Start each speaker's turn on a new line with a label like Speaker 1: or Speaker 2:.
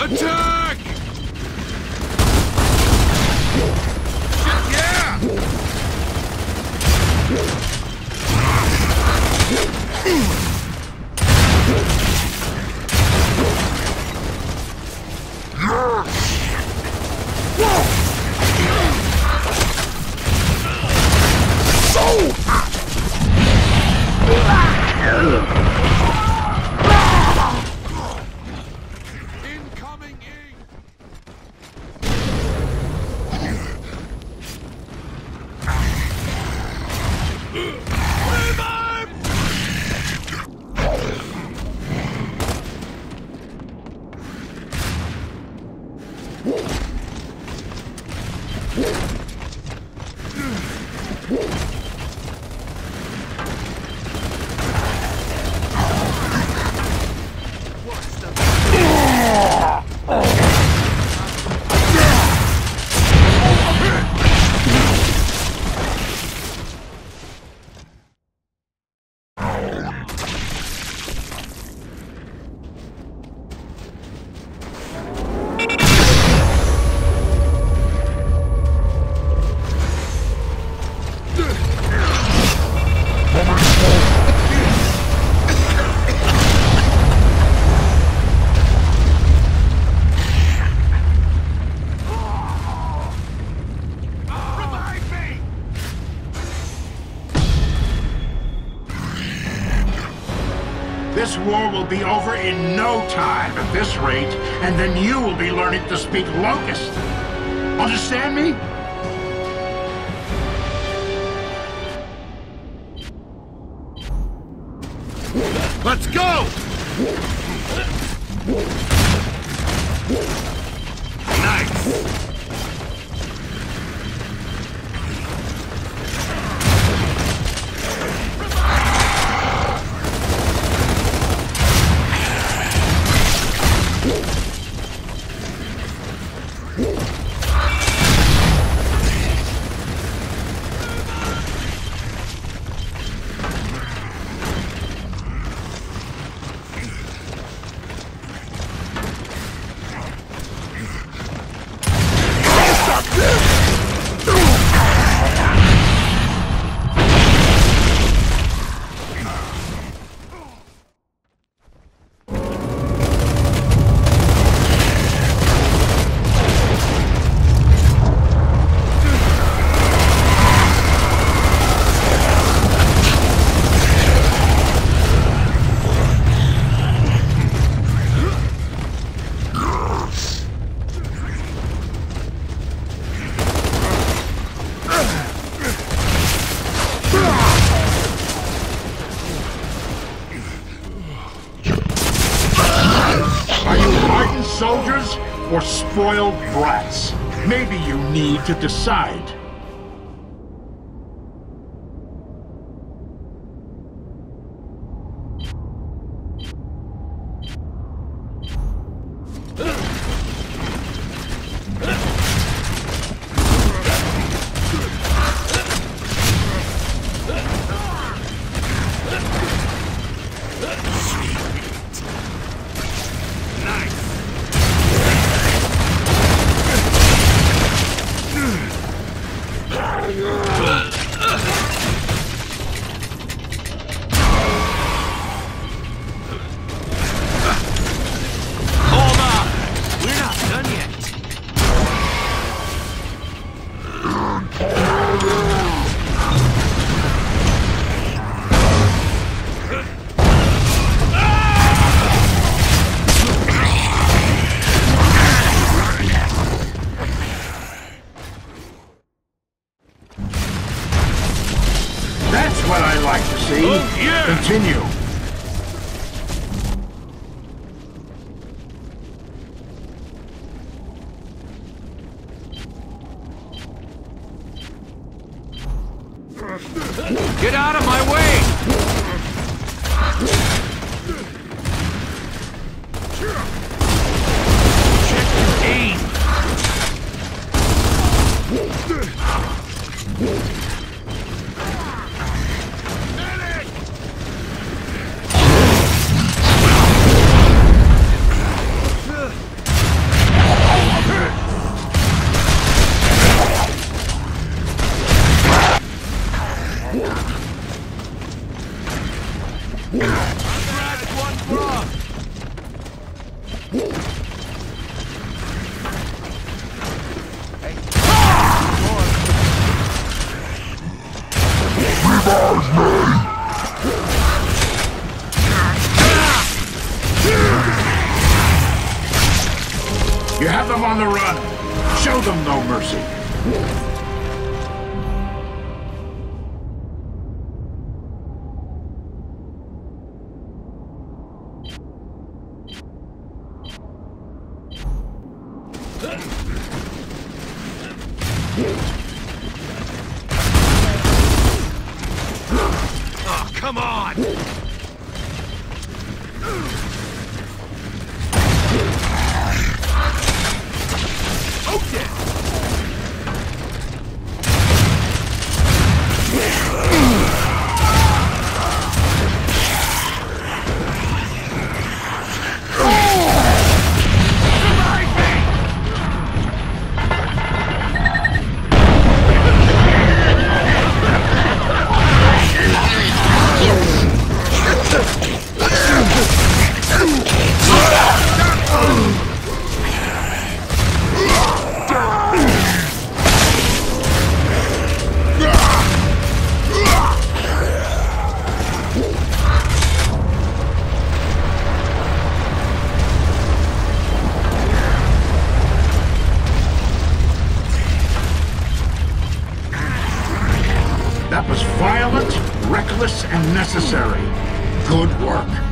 Speaker 1: Attack! Revive
Speaker 2: war will be over in no time at this rate, and then you will be learning to speak Locust. Understand me?
Speaker 1: Let's go! Nice!
Speaker 2: Or spoiled brats? Maybe you need to decide. what I like to see. Oh, yeah. Continue.
Speaker 1: Get out of my way!
Speaker 2: You have them on the run. Show them no mercy.
Speaker 1: Oh, come on!
Speaker 2: Was violent, reckless, and necessary. Good work.